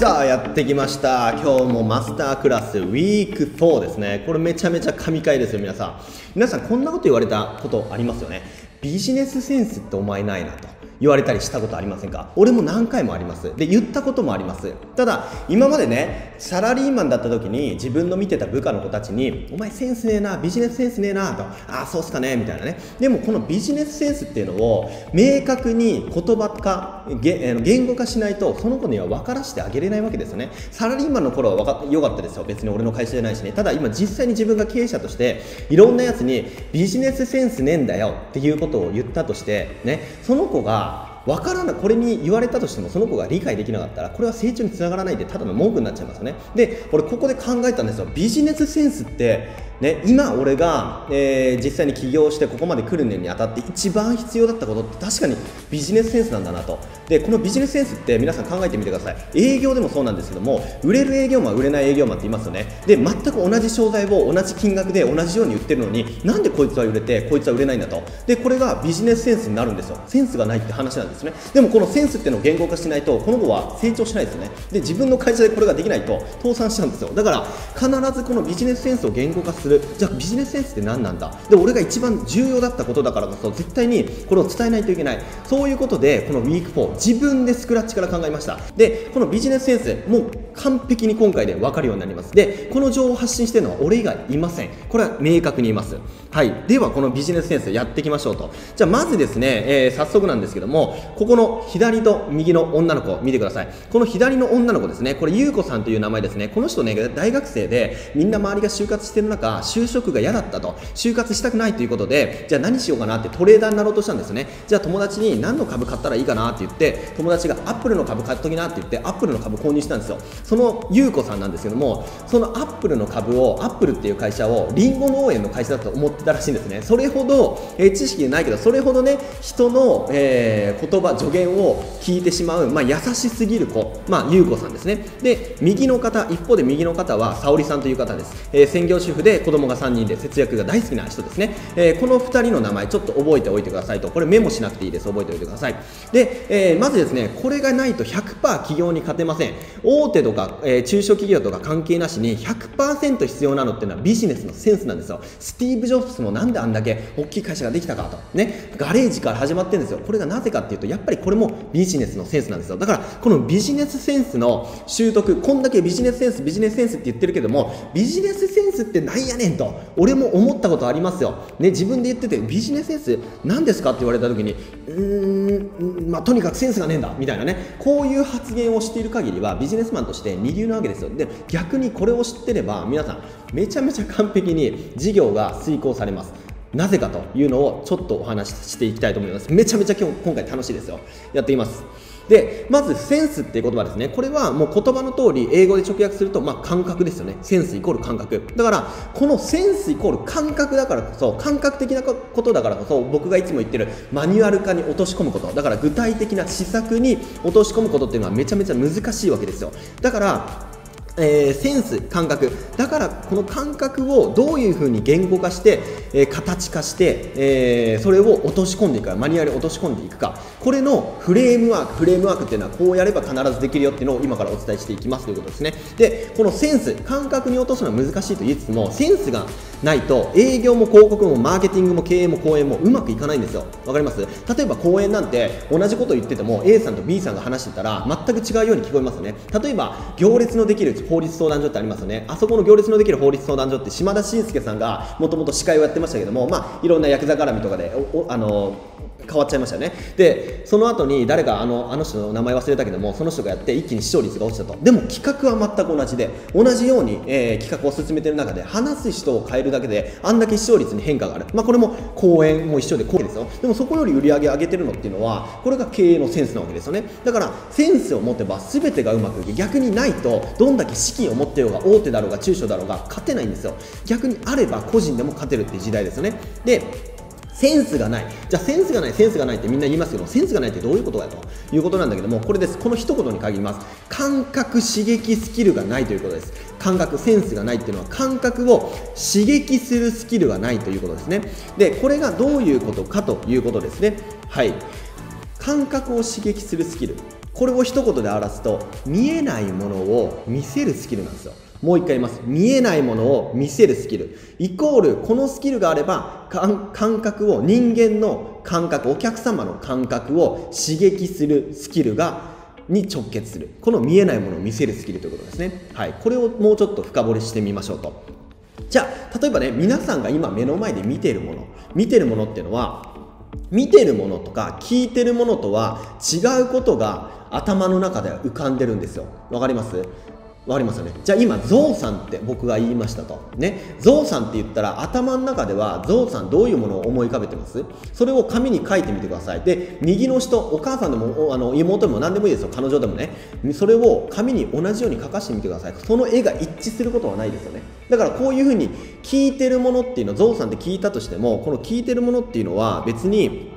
さあやってきました。今日もマスタークラスウィーク4ですね。これめちゃめちゃ神回ですよ皆さん。皆さんこんなこと言われたことありますよね？ビジネスセンスってお前ないなと。言われたりしたことありませんか？俺も何回もあります。で言ったこともあります。ただ今までねサラリーマンだった時に自分の見てた部下の子たちに「お前センスねえなビジネスセンスねえな」と「ああそうっすかね」みたいなね。でもこのビジネスセンスっていうのを明確に言葉化言語化しないとその子には分からせてあげれないわけですよね。サラリーマンの頃はか良かったですよ。別に俺の会社じゃないしね。ただ今実際に自分が経営者としていろんなやつにビジネスセンスねえんだよっていうことを言ったとしてね。その子が分からないこれに言われたとしてもその子が理解できなかったらこれは成長につながらないでただの文句になっちゃいますよね。で俺ここで考えたんですよ。ビジネスセンスってね、今俺が、えー、実際に起業してここまで来る年にあたって一番必要だったことって確かにビジネスセンスなんだなと。でこのビジネスセンスって皆さん考えてみてください。営業でもそうなんですけども売れる営業マン売れない営業マンって言いますよね。で全く同じ商材を同じ金額で同じように売ってるのになんでこいつは売れてこいつは売れないんだと。でこれがビジネスセンスになるんですよ。センスがないって話なんですね。でもこのセンスっていうのを言語化しないとこの子は成長しないですよね。で自分の会社でこれができないと倒産しちゃうんですよ。だから必ずこのビジネスセンスを言語化する。じゃあビジネスセンスって何なんだ？で俺が一番重要だったことだからこそ絶対にこれを伝えないといけない。そういうことでこのウィーク4自分でスクラッチから考えました。でこのビジネスセンスもう完璧に今回で分かるようになります。でこの情報を発信してるのは俺以外いません。これは明確に言います。はい。ではこのビジネスセンスやっていきましょうと。じゃあまずですね、えー、早速なんですけどもここの左と右の女の子見てください。この左の女の子ですね。これ優子さんという名前ですね。この人ね大学生でみんな周りが就活してる中就職が嫌だったと。就活したくないということでじゃあ何しようかなってトレーダーになろうとしたんですね。じゃあ友達に何の株買ったらいいかなって言って友達がアップルの株買っときなって言ってアップルの株購入したんですよ。その優子さんなんですけどもそのアップルの株をアップルっていう会社をリンゴ農園の会社だと思ってたらしいんですね。それほど、えー、知識ないけどそれほどね人の、えー、言葉助言を聞いてしまう、まあ、優しすぎる子、まあ、優子さんですね。で右の方一方で右の方は沙織さんという方です、えー、専業主婦で子供が3人で節約が大好きな人ですね、えー、この2人の名前ちょっと覚えておいてくださいと。これメモしなくていいです。覚えておいてください。で、えー、まずですねこれがないと100%企業に勝てません。大手とか、えー、中小企業とか関係なしに100%必要なのっていうのはビジネスのセンスなんですよ。スティーブ・ジョブズもなんであんだけ大きい会社ができたかと。ね。ガレージから始まってるんですよ。これがなぜかってとやっぱりこれもビジネスのセンスなんですよ。だからこのビジネスセンスの習得こんだけビジネスセンスビジネスセンスって言ってるけどもビジネスセンスってなんやねんと俺も思ったことありますよ。ね自分で言っててビジネスセンス何ですかって言われた時にうーんまあとにかくセンスがねえんだみたいなね。こういう発言をしている限りはビジネスマンとして二流なわけですよ。で逆にこれを知ってれば皆さんめちゃめちゃ完璧に事業が遂行されます。なぜかというのをちょっとお話ししていきたいと思います。めちゃめちゃ今日今回楽しいですよ。やっています。でまずセンスっていう言葉ですね。これはもう言葉の通り英語で直訳すると、まあ、感覚ですよね。センスイコール感覚。だからこのセンスイコール感覚だからこそ感覚的なことだからこそ僕がいつも言ってるマニュアル化に落とし込むこと。だから具体的な施策に落とし込むことっていうのはめちゃめちゃ難しいわけですよ。だからえー、センス感覚。だからこの感覚をどういうふうに言語化して、えー、形化して、えー、それを落とし込んでいくか。マニュアル落とし込んでいくか。これのフレームワークフレームワークっていうのはこうやれば必ずできるよっていうのを今からお伝えしていきますということですね。でこのセンス感覚に落とすのは難しいと言いつつもセンスがないと営業も広告もマーケティングも経営も講演もうまくいかないんですよ。わかります？例えば講演なんて同じこと言ってても A さんと B さんが話してたら全く違うように聞こえますよね。例えば行列のできる法律相談所ってありますよね。あそこの行列のできる法律相談所って島田紳介さんがもともと司会をやってましたけどもまあいろんなヤクザ絡みとかであの変わっちゃいましたよね。でその後に誰かあのあの人の名前忘れたけどもその人がやって一気に視聴率が落ちたと。でも企画は全く同じで同じように、えー、企画を進めてる中で話す人を変えるだけであんだけ視聴率に変化がある。まあこれも講演も一緒で講演ですよ。でもそこより売り上げ上げてるのっていうのはこれが経営のセンスなわけですよね。だからセンスを持てば全てがうまくいく。逆にないとどんだけ資金を持ってようが大手だろうが中小だろうが勝てないんですよ。逆にあれば個人でも勝てるっていう時代ですよね。でセンスがない。じゃあセンスがないセンスがないってみんな言いますけどセンスがないってどういうことだということなんだけどもこれです。この一言に限ります。感覚刺激スキルがないということです。感覚センスがないっていうのは感覚を刺激するスキルがないということですね。でこれがどういうことかということですね。はい。感覚を刺激するスキル。これを一言で表すと見えないものを見せるスキルなんですよ。もう一回言います。見えないものを見せるスキル。イコールこのスキルがあれば感覚を人間の感覚お客様の感覚を刺激するスキルがに直結する。この見えないものを見せるスキルということですね。はい。これをもうちょっと深掘りしてみましょうと。じゃあ例えばね皆さんが今目の前で見ているもの。見てるものっていうのは見てるものとか聞いてるものとは違うことが頭の中では浮かんでるんですよ。わかります？わかりますよね？じゃあ今ゾウさんって僕が言いましたと。ね？ゾウさんって言ったら頭の中ではゾウさんどういうものを思い浮かべてます？それを紙に書いてみてください。で右の人お母さんでもあの妹でも何でもいいですよ。彼女でもね。それを紙に同じように書かしてみてください。その絵が一致することはないですよね。だからこういうふうに聞いてるものっていうのゾウさんって聞いたとしてもこの聞いてるものっていうのは別に、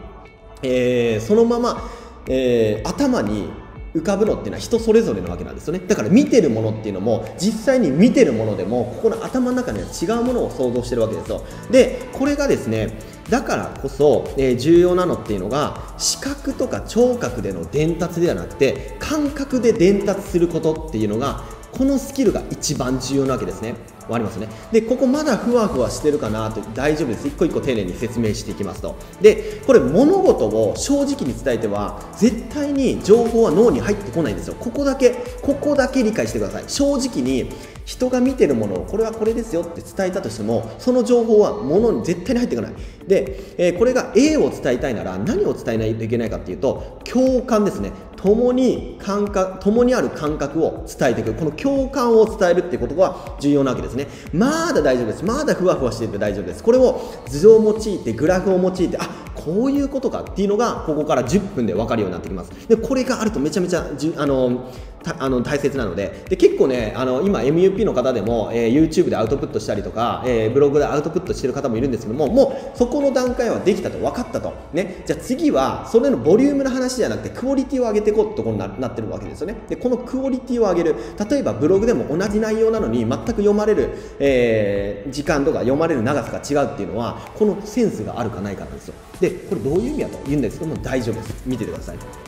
えー、そのまま、えー、頭に浮かぶのっていうのは人それぞれなわけなんですよね。だから見てるものっていうのも実際に見てるものでもここの頭の中には違うものを想像してるわけですよ。でこれがですねだからこそ、えー、重要なのっていうのが視覚とか聴覚での伝達ではなくて感覚で伝達することっていうのがこのスキルが一番重要なわけですね。わりますね。でここまだふわふわしてるかなと大丈夫です。一個一個丁寧に説明していきますと。でこれ物事を正直に伝えては絶対に情報は脳に入ってこないんですよ。ここだけここだけ理解してください。正直に人が見てるものをこれはこれですよって伝えたとしてもその情報は物に絶対に入ってこない。で、えー、これが A を伝えたいなら何を伝えないといけないかっていうと共感ですね。共に感覚共にある感覚を伝えていく。この共感を伝えるっていうことが重要なわけですね。まだ大丈夫です。まだふわふわしてて大丈夫です。これを図を用いてグラフを用いてあこういうことかっていうのがここから10分で分かるようになってきます。でこれがあるとめちゃめちゃじあのあの大切なので。で結構ねあの今 MUP の方でも、えー、YouTube でアウトプットしたりとか、えー、ブログでアウトプットしてる方もいるんですけどももうそこの段階はできたと分かったと、ね、じゃあ次はそれのボリュームの話じゃなくてクオリティを上げていこうってところになってるわけですよね。でこのクオリティを上げる例えばブログでも同じ内容なのに全く読まれる、えー、時間とか読まれる長さが違うっていうのはこのセンスがあるかないかなんですよ。でこれどういう意味だと言うんですけども大丈夫です。見ててください。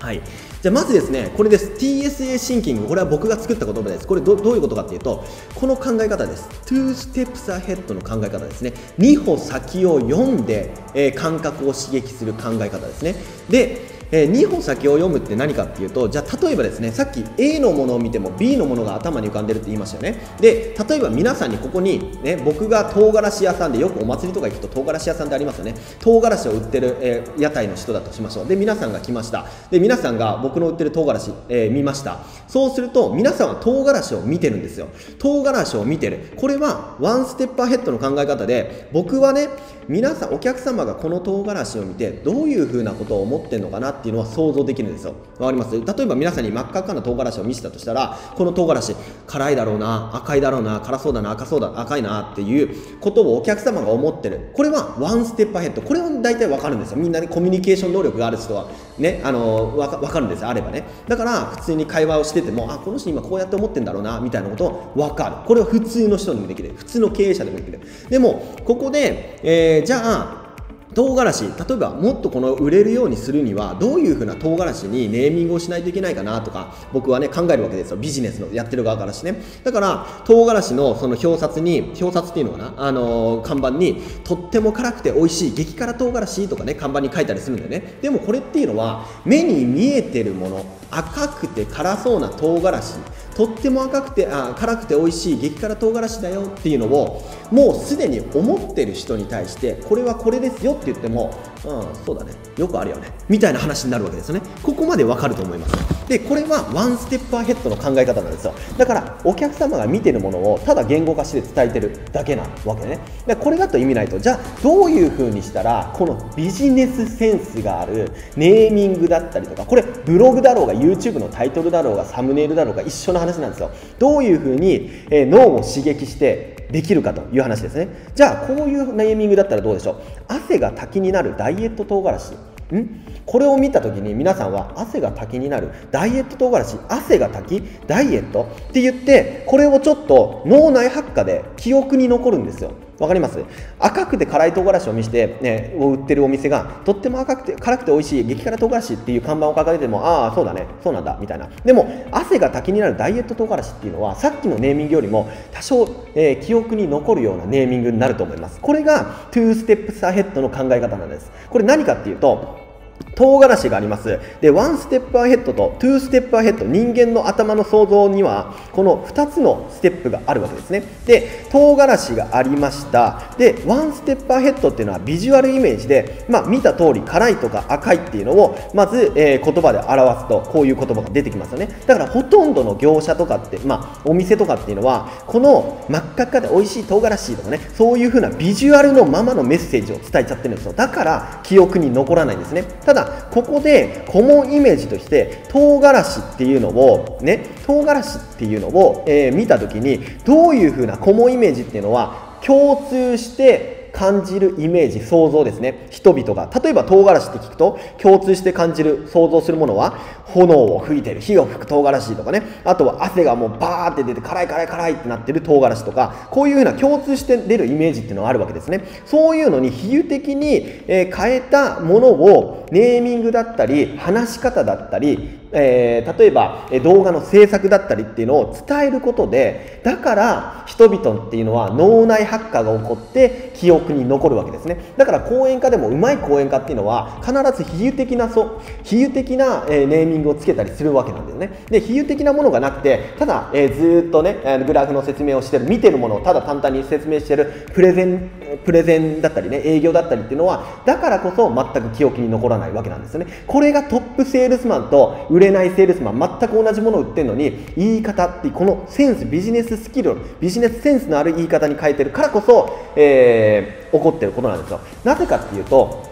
はい、じゃあまずですねこれです。TSA シンキングこれは僕が作った言葉です。これどどういうことかっていうとこの考え方です。2 steps ahead の考え方ですね。2歩先を読んで、えー、感覚を刺激する考え方ですね。でえー、2歩先を読むって何かっていうとじゃあ例えばですねさっき A のものを見ても B のものが頭に浮かんでるって言いましたよね。で例えば皆さんにここに、ね、僕が唐辛子屋さんでよくお祭りとか行くと唐辛子屋さんってありますよね。唐辛子を売ってる、えー、屋台の人だとしましょう。で皆さんが来ました。で皆さんが僕の売ってる唐辛子、えー、見ました。そうすると皆さんは唐辛子を見てるんですよ。唐辛子を見てる。これはワンステップアヘッドの考え方で僕はね皆さんお客様がこの唐辛子を見てどういうふうなことを思ってるのかなっていうのは想像できるんですよ。わかります？例えば皆さんに真っ赤っかな唐辛子を見せたとしたらこの唐辛子辛いだろうな赤いだろうな辛そうだな赤そうだ赤いなっていうことをお客様が思ってる。これはワンステップアヘッド。これは大体わかるんですよ。みんなにコミュニケーション能力がある人は。ねあのわかかるんですあればね。だから普通に会話をしててもあこの人今こうやって思ってんだろうなみたいなことを分かる。これは普通の人にもできる。普通の経営者でもできる。でもここで、えー、じゃあ唐辛子例えばもっとこの売れるようにするにはどういうふうな唐辛子にネーミングをしないといけないかなとか僕はね考えるわけですよ。ビジネスのやってる側からしてね。だから唐辛子のその表札に表札っていうのかな？あのー、看板にとっても辛くて美味しい激辛唐辛子とかね看板に書いたりするんだよね。でもこれっていうのは目に見えてるもの赤くて辛そうな唐辛子とっても赤くてあ辛くて美味しい激辛唐辛子だよっていうのをもうすでに思ってる人に対してこれはこれですよって言ってもうんそうだね。よくあるよね。みたいな話になるわけですよね。ここまでわかると思います。でこれはワンステップアヘッドの考え方なんですよ。だからお客様が見てるものをただ言語化して伝えてるだけなわけね。でこれだと意味ないと。じゃあどういう風にしたらこのビジネスセンスがあるネーミングだったりとかこれブログだろうが YouTube のタイトルだろうがサムネイルだろうが一緒の話なんですよ。どういうふうに、え脳を刺激してできるかという話ですね。じゃあこういうネーミングだったらどうでしょう？汗が滝になるダイエット唐辛子。ん？これを見た時に皆さんは汗が滝になる。ダイエット唐辛子汗が滝ダイエットって言ってこれをちょっと脳内発火で記憶に残るんですよ。わかります？赤くて辛い唐辛子を見せて、ね、を売ってるお店がとっても赤くて辛くて美味しい激辛唐辛子っていう看板を掲げてもああそうだねそうなんだみたいな。でも汗が滝になるダイエット唐辛子っていうのはさっきのネーミングよりも多少、えー、記憶に残るようなネーミングになると思います。これが2 steps ahead の考え方なんです。これ何かっていうと唐辛子があります。で、 one step ahead と two step ahead、人間の頭の想像には、この2つのステップがあるわけですね。で、唐辛子がありました。で、 one step ahead っていうのはビジュアルイメージで、まあ、見た通り辛いとか赤いっていうのを、まず、えー、言葉で表すと、こういう言葉が出てきますよね。だから、ほとんどの業者とかって、まあ、お店とかっていうのは、この真っ赤っかで美味しい唐辛子とかね、そういう風なビジュアルのままのメッセージを伝えちゃってるんですよ。だから、記憶に残らないんですね。ただ、ここでコモンイメージとして唐辛子っていうのをね唐辛子っていうのを、えー、見た時にどういう風なコモンイメージっていうのは共通して感じるイメージ想像ですね。人々が。例えば唐辛子って聞くと共通して感じる想像するものは炎を吹いてる。火を吹く唐辛子とかね。あとは汗がもうバーって出て辛い辛い辛いってなってる唐辛子とか。こういうふうな共通して出るイメージっていうのがあるわけですね。そういうのに比喩的に、え変えたものをネーミングだったり話し方だったりえー、例えば動画の制作だったりっていうのを伝えることでだから人々っていうのは脳内発火が起こって記憶に残るわけですね。だから講演家でもうまい講演家っていうのは必ず比喩的なそ比喩的な、えー、ネーミングをつけたりするわけなんですね。で比喩的なものがなくてただ、えー、ずっとねグラフの説明をしてる見てるものをただ淡々に説明してるプレゼンプレゼンだったりね営業だったりっていうのはだからこそ全く記憶に残らないわけなんですよね。これがトップセールスマンと売れないセールスマン全く同じものを売ってるのに言い方ってこのセンスビジネススキルビジネスセンスのある言い方に変えてるからこそ、えー、起こってることなんですよ。なぜかっていうと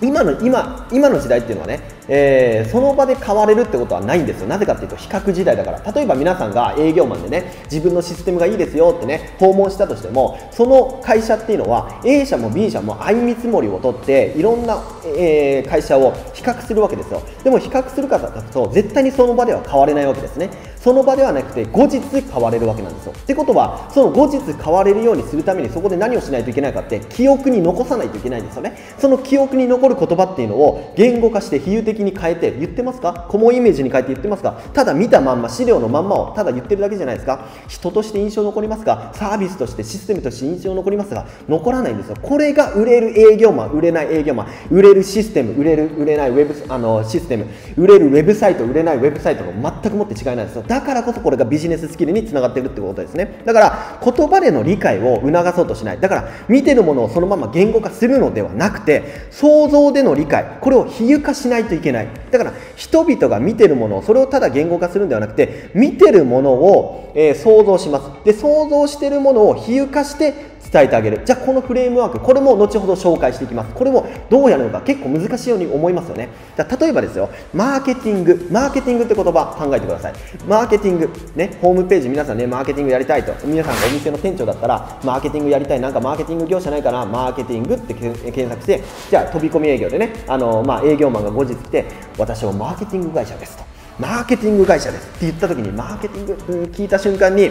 今の今今の時代っていうのはね、えー、その場で買われるってことはないんですよ。なぜかっていうと比較時代だから。例えば皆さんが営業マンでね自分のシステムがいいですよってね訪問したとしてもその会社っていうのは A 社も B 社も相見積もりを取っていろんな、えー、会社を比較するわけですよ。でも比較するかと絶対にその場では買われないわけですね。その場ではなくて後日買われるわけなんですよ。ってことはその後日買われるようにするためにそこで何をしないといけないかって記憶に残さないといけないんですよね。その記憶に残る言葉っていうのを言語化して比喩的に変えて言ってますか？顧問イメージに変えて言ってますか？ただ見たまんま資料のまんまをただ言ってるだけじゃないですか？人として印象残りますか？サービスとしてシステムとして印象残りますが残らないんですよ。これが売れる営業マン売れない営業マン。売れるシステム売れる売れないウェブあのシステム。売れるウェブサイト売れないウェブサイトの全くもって違いなんですよ。だからこそこれがビジネススキルにつながってるってことですね。だから言葉での理解を促そうとしない。だから見てるものをそのまま言語化するのではなくて想像での理解これを比喩化しないといけない。けない。だから人々が見てるものをそれをただ言語化するんではなくて見てるものを、えー、想像します。で想像してるものを比喩化して伝えてあげる。じゃあこのフレームワークこれも後ほど紹介していきます。これもどうやるのか結構難しいように思いますよね。じゃ例えばですよマーケティングマーケティングって言葉考えてください。マーケティングねホームページ皆さんねマーケティングやりたいと。皆さんがお店の店長だったらマーケティングやりたい。なんかマーケティング業者ないかな？マーケティングって検索してじゃあ飛び込み営業でねあの、まあ、営業マンが後日来て私はマーケティング会社ですと。マーケティング会社ですって言った時にマーケティング聞いた瞬間に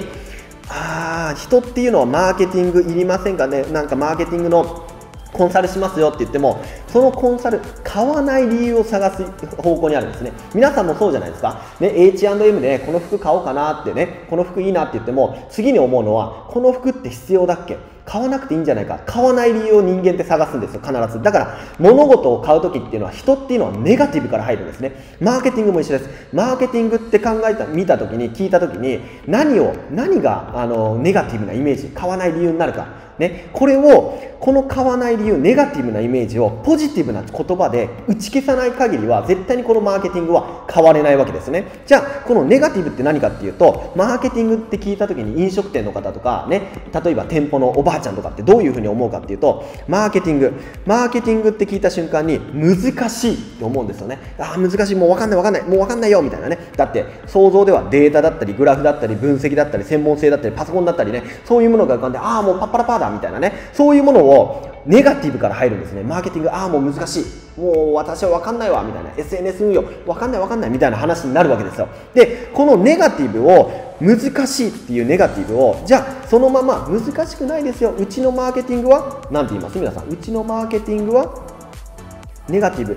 ああ人っていうのはマーケティングいりませんかね？なんかマーケティングのコンサルしますよって言ってもそのコンサル買わない理由を探す方向にあるんですね。皆さんもそうじゃないですか、ね、H&M でこの服買おうかなってねこの服いいなって言っても次に思うのはこの服って必要だっけ？買わなくていいんじゃないか。買わない理由を人間って探すんですよ必ず。だから物事を買う時っていうのは人っていうのはネガティブから入るんですね。マーケティングも一緒です。マーケティングって考えた見た時に聞いた時に何を何があのネガティブなイメージ買わない理由になるか。ね、これをこの買わない理由ネガティブなイメージをポジティブな言葉で打ち消さない限りは絶対にこのマーケティングは変われないわけですね。じゃあこのネガティブって何かっていうとマーケティングって聞いた時に飲食店の方とかね例えば店舗のおばあちゃんとかってどういうふうに思うかっていうとマーケティングマーケティングって聞いた瞬間に難しいって思うんですよね。ああ難しい。もう分かんない分かんないもう分かんないよみたいなね。だって想像ではデータだったりグラフだったり分析だったり専門性だったりパソコンだったりねそういうものが浮かんでああもうパッパラパーだみたいなね。そういうものをネガティブから入るんですね。マーケティングああもう難しい。もう私は分かんないわ。みたいな。SNS 運用。分かんない分かんない。みたいな話になるわけですよ。でこのネガティブを難しいっていうネガティブをじゃあそのまま難しくないですよ。うちのマーケティングは何て言います？皆さん。うちのマーケティングはネガティブ。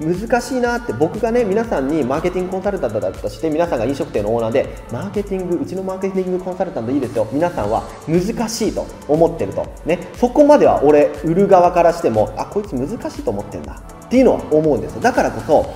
難しいなって僕がね皆さんにマーケティングコンサルタントだとして皆さんが飲食店のオーナーでマーケティングうちのマーケティングコンサルタントいいですよ。皆さんは難しいと思ってると。ね。そこまでは俺売る側からしてもあこいつ難しいと思ってんだ。っていうのは思うんですだからこそ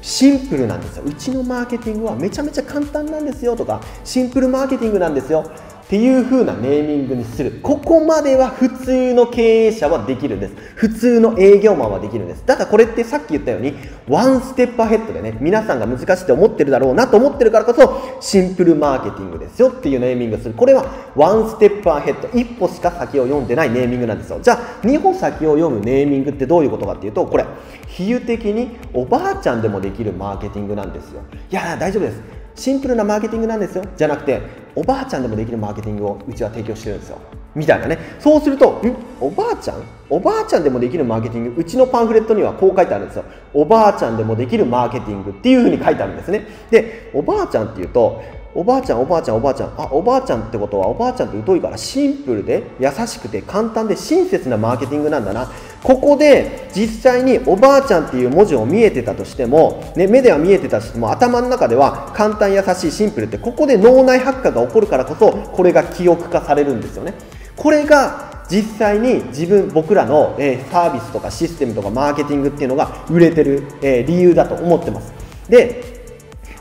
シンプルなんですよ。うちのマーケティングはめちゃめちゃ簡単なんですよとかシンプルマーケティングなんですよ。っていう風なネーミングにする。ここまでは普通の経営者はできるんです。普通の営業マンはできるんです。だからこれってさっき言ったようにワンステップアヘッドでね皆さんが難しいと思ってるだろうなと思ってるからこそシンプルマーケティングですよっていうネーミングする。これはワンステップアヘッド一歩しか先を読んでないネーミングなんですよ。じゃあ2歩先を読むネーミングってどういうことかっていうとこれ比喩的におばあちゃんでもできるマーケティングなんですよ。いや大丈夫です。シンプルなマーケティングなんですよ。じゃなくておばあちゃんでもできるマーケティングをうちは提供してるんですよ。みたいなね。そうするとん？おばあちゃん？おばあちゃんでもできるマーケティング？うちのパンフレットにはこう書いてあるんですよ。おばあちゃんでもできるマーケティングっていうふうに書いてあるんですね。でおばあちゃんっていうとおばあちゃんおばあちゃんおばあちゃん。あおばあちゃんってことはおばあちゃんって疎いからシンプルで優しくて簡単で親切なマーケティングなんだな。ここで実際におばあちゃんっていう文字を見えてたとしても、ね、目では見えてたとしても頭の中では簡単優しいシンプルってここで脳内発火が起こるからこそこれが記憶化されるんですよね。これが実際に自分僕らの、えー、サービスとかシステムとかマーケティングっていうのが売れてる、えー、理由だと思ってます。で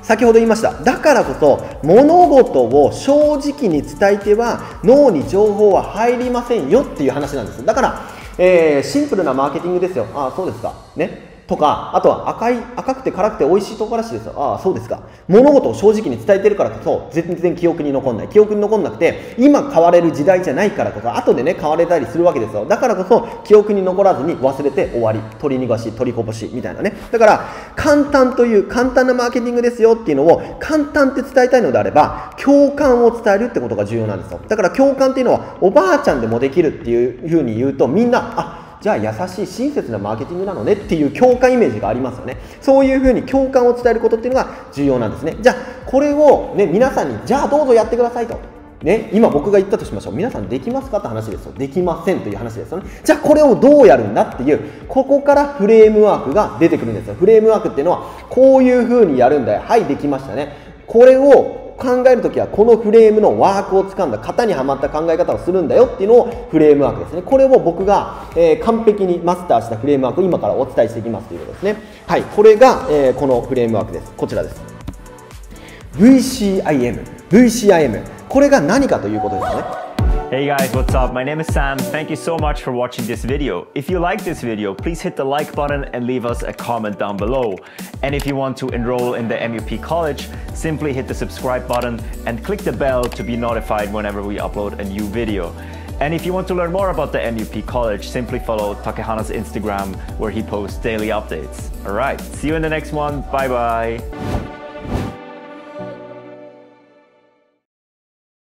先ほど言いました。だからこそ物事を正直に伝えては脳に情報は入りませんよっていう話なんです。だから、えー、シンプルなマーケティングですよ。ああそうですか。ね。とかあとは赤い赤くて辛くて美味しい唐辛子ですよ。ああそうですか。物事を正直に伝えてるからこそ全然記憶に残んない。記憶に残んなくて今変われる時代じゃないからこそ後でね変われたりするわけですよ。だからこそ記憶に残らずに忘れて終わり。取り逃がし取りこぼしみたいなね。だから簡単という簡単なマーケティングですよっていうのを簡単って伝えたいのであれば共感を伝えるってことが重要なんですよ。だから共感っていうのはおばあちゃんでもできるっていうふうに言うとみんなあじゃあ優しい親切なマーケティングなのねっていう共感イメージがありますよね。そういうふうに共感を伝えることっていうのが重要なんですね。じゃあこれを、ね、皆さんにじゃあどうぞやってくださいと。ね、今僕が言ったとしましょう。皆さんできますかって話ですよ。できませんという話ですよね。じゃあこれをどうやるんだっていうここからフレームワークが出てくるんですよ。フレームワークっていうのはこういうふうにやるんだよ。はいできましたね。これを考えるときはこのフレームのワークをつかんだ型にはまった考え方をするんだよっていうのをフレームワークですね。これを僕が、えー、完璧にマスターしたフレームワークを今からお伝えしていきますということですね。はい。これが、えー、このフレームワークです。こちらです。VCIM VCIM これが何かということですね。Hey guys, what's up? My name is Sam. Thank you so much for watching this video. If you like this video, please hit the like button and leave us a comment down below. And if you want to enroll in the MUP College, simply hit the subscribe button and click the bell to be notified whenever we upload a new video. And if you want to learn more about the MUP College, simply follow Takehana's Instagram where he posts daily updates. Alright, see you in the next one. Bye bye.